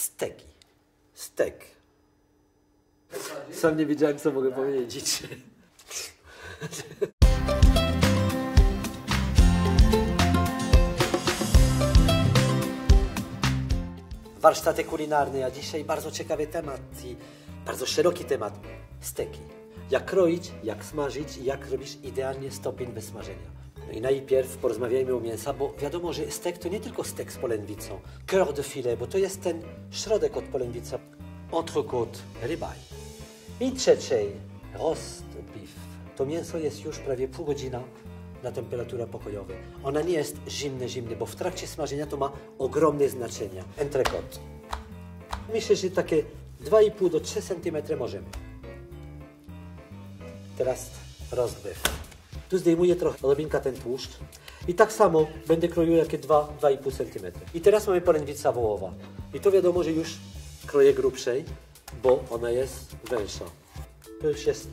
Steki. Stek. Sam nie wiedziałem, co mogę powiedzieć. Warsztaty kulinarne, a dzisiaj bardzo ciekawy temat i bardzo szeroki temat. Steki. Jak kroić, jak smażyć i jak robisz idealnie stopień wysmażenia. No i najpierw porozmawiajmy o mięsa, bo wiadomo, że stek to nie tylko stek z polędwicą. Cœur de filet, bo to jest ten środek od polędwica. Entrecôte, ribeye. I trzeciej, roast beef. To mięso jest już prawie pół godzina na temperaturze pokojowej. Ona nie jest zimne, zimne, bo w trakcie smażenia to ma ogromne znaczenie. Entrecôte. Myślę, że takie 2,5 do 3 cm możemy. Teraz beef. Tu zdejmuję trochę odrobinka ten tłuszcz. I tak samo będę kroił jakie 2-2,5 cm. I teraz mamy polędwica wołowa. I to wiadomo, że już kroję grubszej, bo ona jest węższa. To już jest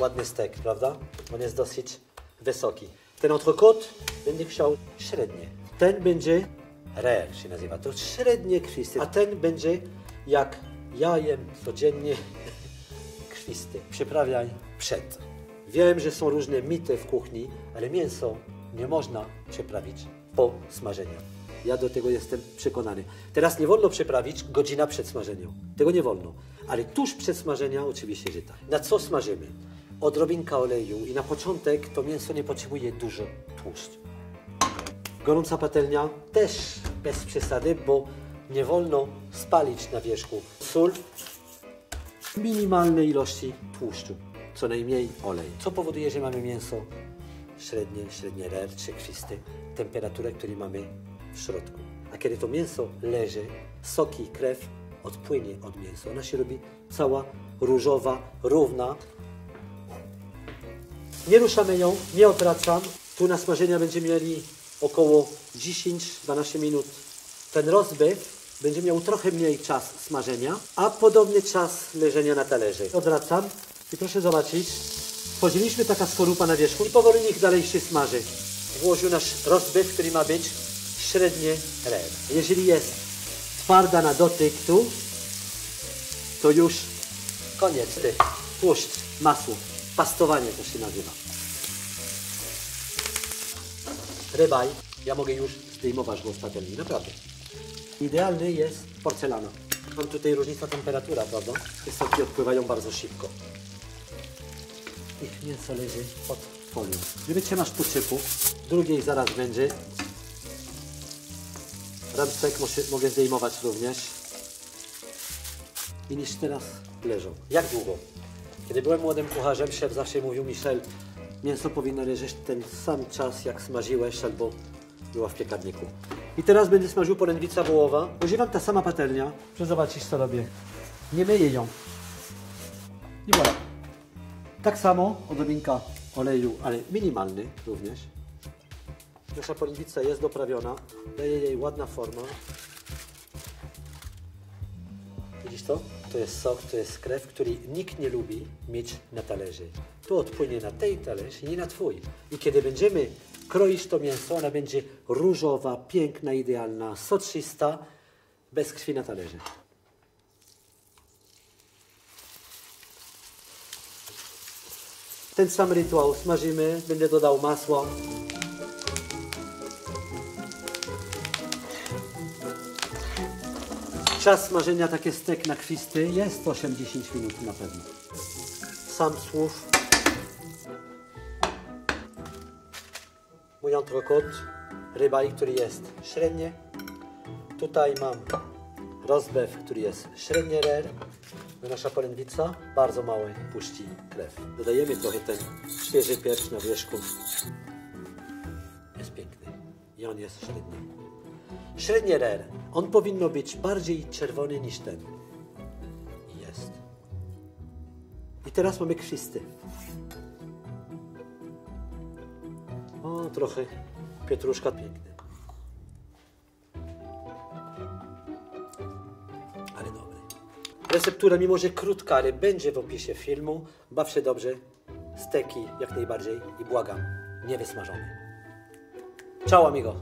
ładny stek, prawda? On jest dosyć wysoki. Ten entrecôte będę chciał średnie. Ten będzie rare się nazywa. To średnie krwisty. A ten będzie jak ja jem codziennie krwisty. Przyprawiaj przed. Wiem, że są różne mity w kuchni, ale mięso nie można przeprawić po smażeniu. Ja do tego jestem przekonany. Teraz nie wolno przeprawić godzina przed smażeniem. Tego nie wolno. Ale tuż przed smażeniem oczywiście, że tak. Na co smażymy? Odrobinka oleju i na początek to mięso nie potrzebuje dużo tłuszczu. Gorąca patelnia też bez przesady, bo nie wolno spalić na wierzchu. Sól, minimalnej ilości tłuszczu, co najmniej olej. Co powoduje, że mamy mięso średnie, średnie rare czy krwisty, temperaturę, którą mamy w środku. A kiedy to mięso leży, soki, krew odpłynie od mięsa. Ona się robi cała różowa, równa. Nie ruszamy ją, nie odwracam. Tu na smażenia będziemy mieli około 10-12 minut. Ten rozbyw będzie miał trochę mniej czas smażenia, a podobny czas leżenia na talerze. Odwracam i proszę zobaczyć, podzieliliśmy taka skorupa na wierzchu i powoli niech dalej się smaży. Włożył nasz rozbyw, który ma być średnie rare. Jeżeli jest twarda na dotyk tu, to już koniec. Tłuszcz, masło, pastowanie to się nazywa. Rybaj, ja mogę już zdejmować go z patelni, naprawdę. Idealny jest porcelana. Mam tutaj różnica temperatura, prawda? Te odpływają bardzo szybko. Ich mięso leży pod folią. Gdyby cię masz poczypu, drugiej zaraz będzie. Ramstek mogę zdejmować również. I niż teraz leżą. Jak długo? Kiedy byłem młodym kucharzem, szef zawsze mówił Michel, mięso powinno leżeć ten sam czas, jak smażyłeś albo była w piekarniku. I teraz będę smażył porędwica wołowa. Używam ta sama patelnia. Zobaczyć, co robię. Nie myję ją. I voilà. Tak samo odrobinka oleju, ale minimalny również. Nasza porędwica jest doprawiona. Daje jej ładna forma. Widzisz to? To jest sok, to jest krew, który nikt nie lubi mieć na talerze. To odpłynie na tej talerz, nie na twój. I kiedy będziemy kroić to mięso, ona będzie różowa, piękna, idealna, soczysta, bez krwi na talerze. Ten sam rytuał smażymy, będę dodał masło. Czas smażenia takie stek na kwisty jest 8-10 minut na pewno. Sam słów. Mój entrecôte, rybaj, który jest średnie. Tutaj mam rozbew, który jest średnie rare. Nasza polędwica bardzo małe puści krew. Dodajemy trochę ten świeży pieprz na wierzchu. Jest piękny i on jest średni. Średnie rare. On powinno być bardziej czerwony niż ten. I jest. I teraz mamy kwisty. O, trochę pietruszka piękny. Receptura, mimo że krótka, ale będzie w opisie filmu. Baw się dobrze. Steki jak najbardziej i błagam, nie wysmażone. Ciao amigo.